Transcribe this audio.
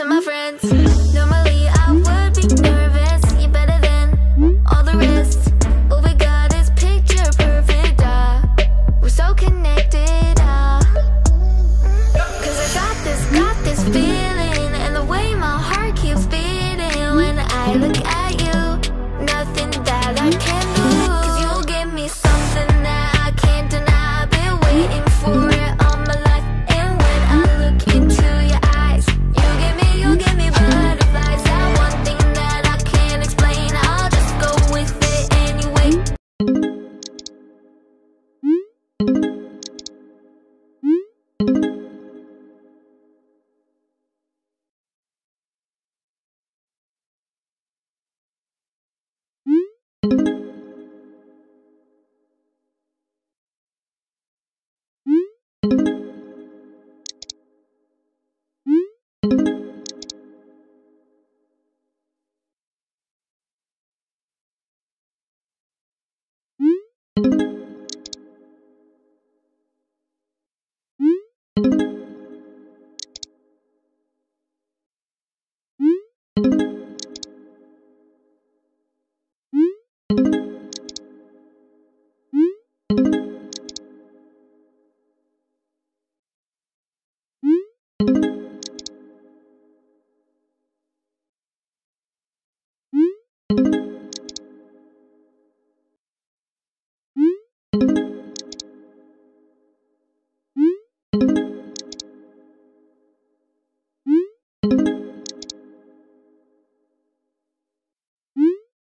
to my friends Normally I would be nervous You're better than all the rest All we got is picture perfect uh, We're so connected uh. Cause I got this, got this feeling And the way my heart keeps beating When I look at you.